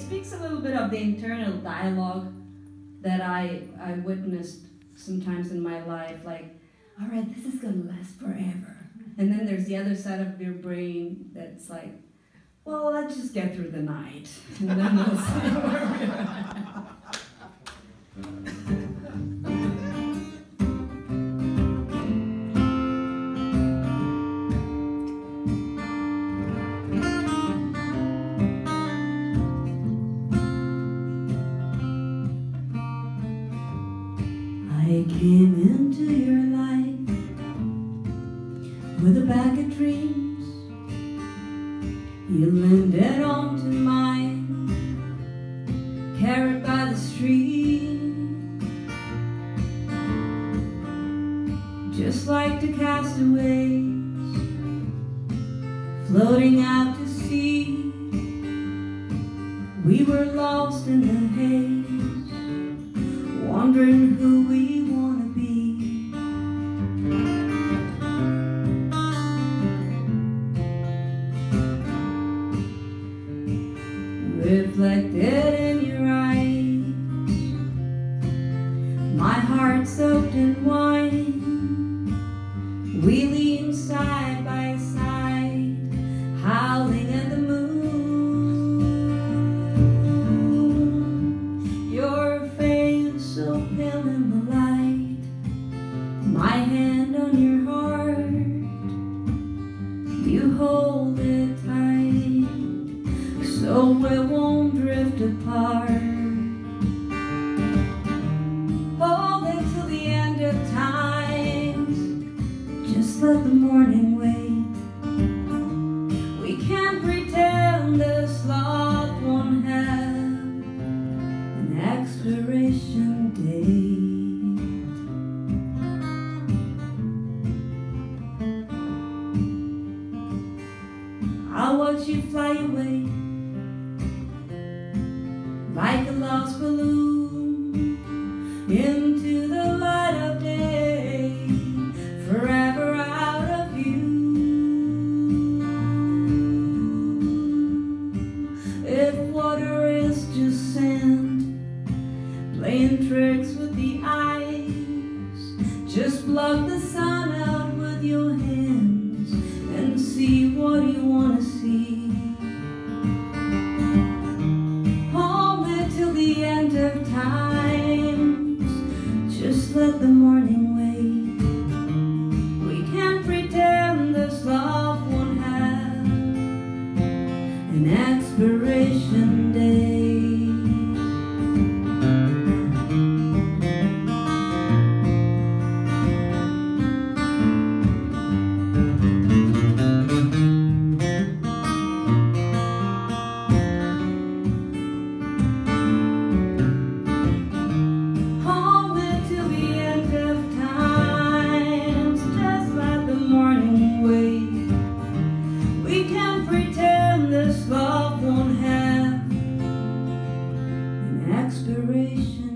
it speaks a little bit of the internal dialogue that I, I witnessed sometimes in my life, like, all right, this is gonna last forever. And then there's the other side of your brain that's like, well, let's just get through the night. came into your life with a bag of dreams. You landed onto mine, carried by the stream. Just like the castaways floating out to sea, we were lost in the haze, wondering who Reflected in your eyes, my heart soaked in wine. We lean side by side, howling at the moon. Your face so pale in the light, my watch you fly away. Like a lost balloon into the light of day, forever out of view. If water is just sand, playing tricks with the eyes, just block the times. Just let the morning. restoration.